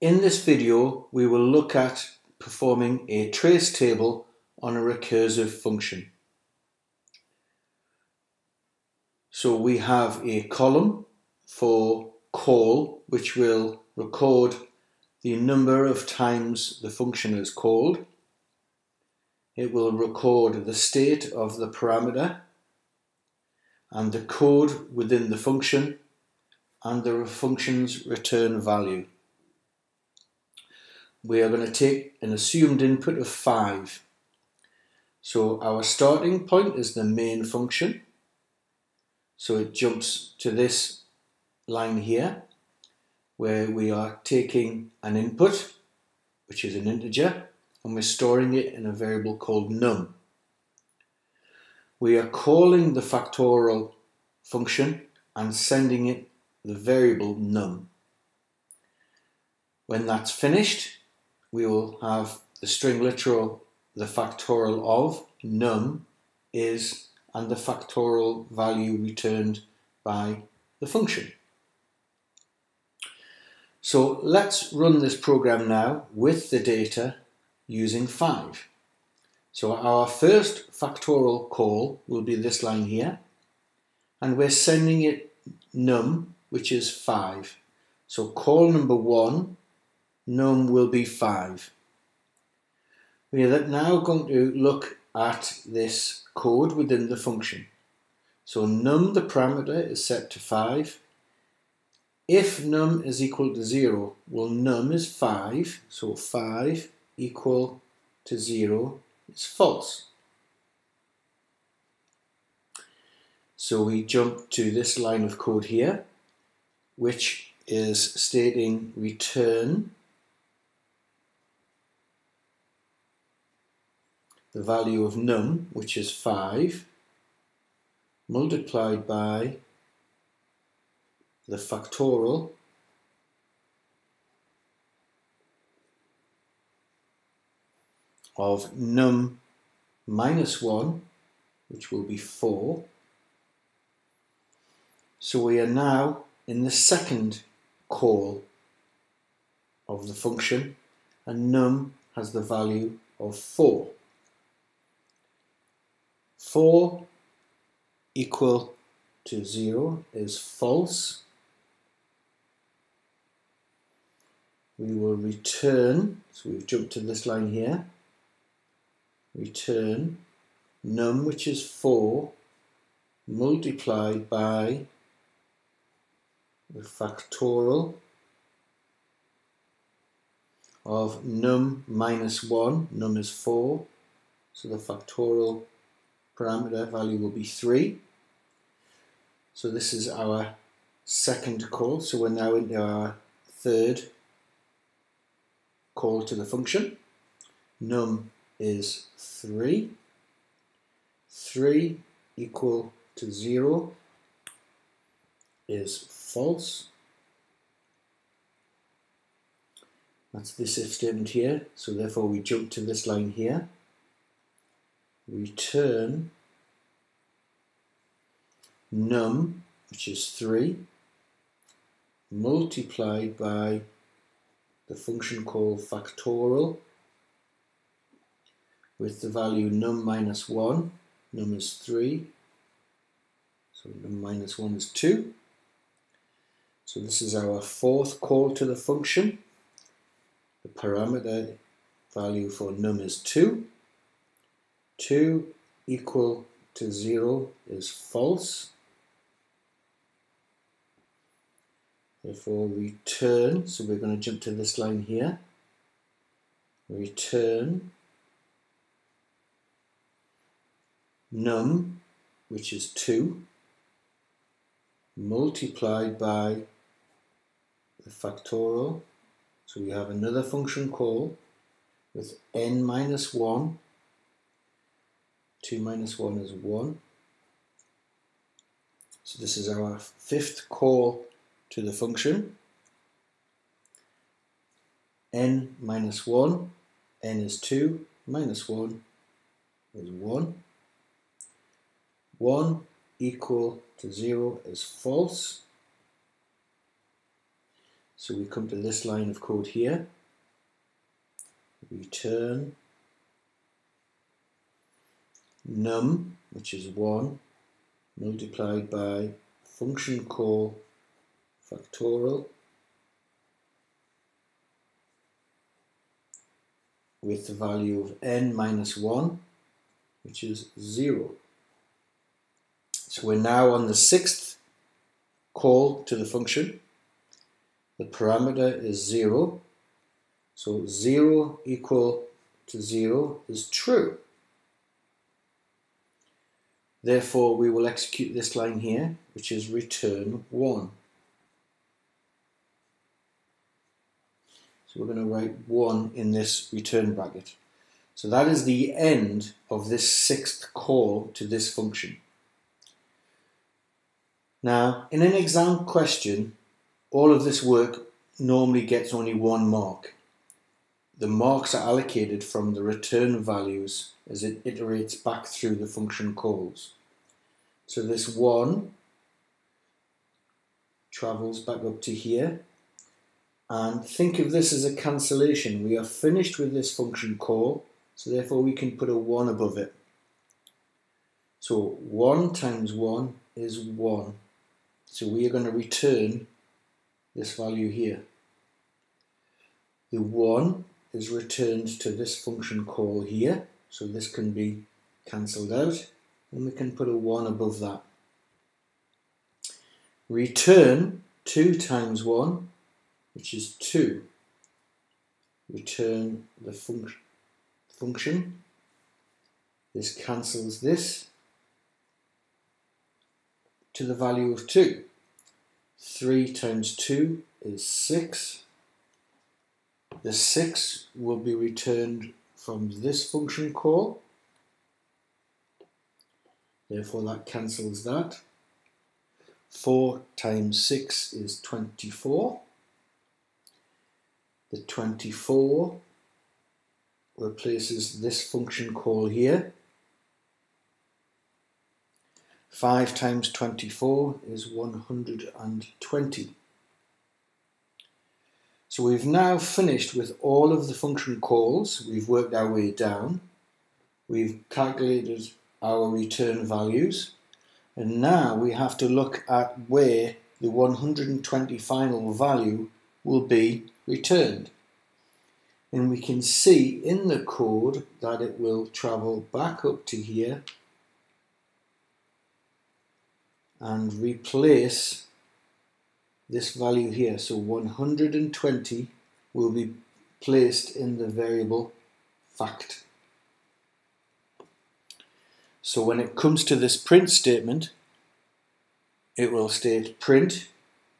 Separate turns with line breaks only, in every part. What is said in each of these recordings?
In this video, we will look at performing a trace table on a recursive function. So we have a column for call, which will record the number of times the function is called. It will record the state of the parameter and the code within the function and the function's return value. We are going to take an assumed input of 5. So our starting point is the main function. So it jumps to this line here where we are taking an input, which is an integer, and we're storing it in a variable called num. We are calling the factorial function and sending it the variable num. When that's finished, we will have the string literal, the factorial of num is and the factorial value returned by the function. So let's run this program now with the data using 5. So our first factorial call will be this line here and we're sending it num which is 5. So call number 1 num will be 5. We are now going to look at this code within the function. So num, the parameter, is set to 5. If num is equal to 0, well num is 5, so 5 equal to 0 is false. So we jump to this line of code here, which is stating return the value of num, which is 5, multiplied by the factorial of num minus 1, which will be 4. So we are now in the second call of the function, and num has the value of 4. 4 equal to 0 is false. We will return, so we've jumped to this line here, return num, which is 4, multiplied by the factorial of num minus 1, num is 4, so the factorial parameter value will be 3. So this is our second call. So we're now into our third call to the function. Num is 3. 3 equal to 0 is false. That's this if statement here. So therefore we jump to this line here return num, which is 3, multiplied by the function called factorial with the value num minus 1, num is 3, so num minus 1 is 2. So this is our fourth call to the function. The parameter value for num is 2. 2 equal to 0 is false. Therefore return, so we're going to jump to this line here, return num, which is 2, multiplied by the factorial, so we have another function call with n minus 1 2 minus 1 is 1. So this is our fifth call to the function. n minus 1, n is 2, minus 1 is 1. 1 equal to 0 is false. So we come to this line of code here, return num, which is 1, multiplied by function call factorial with the value of n minus 1, which is 0. So we're now on the sixth call to the function. The parameter is 0. So 0 equal to 0 is true. Therefore, we will execute this line here, which is return 1. So we're going to write 1 in this return bracket. So that is the end of this sixth call to this function. Now, in an exam question, all of this work normally gets only one mark. The marks are allocated from the return values as it iterates back through the function calls. So this 1 travels back up to here and think of this as a cancellation. We are finished with this function call, so therefore we can put a 1 above it. So 1 times 1 is 1. So we are going to return this value here. The 1 is returned to this function call here, so this can be cancelled out, and we can put a 1 above that. Return 2 times 1 which is 2. Return the func function. This cancels this to the value of 2. 3 times 2 is 6. The 6 will be returned from this function call. Therefore that cancels that. 4 times 6 is 24. The 24 replaces this function call here. 5 times 24 is 120. So we've now finished with all of the function calls. We've worked our way down. We've calculated our return values. And now we have to look at where the 120 final value will be returned. And we can see in the code that it will travel back up to here and replace this value here. So 120 will be placed in the variable fact. So when it comes to this print statement, it will state print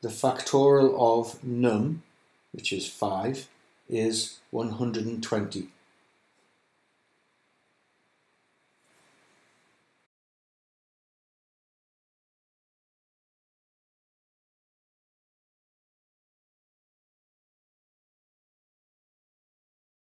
the factorial of num, which is 5, is 120.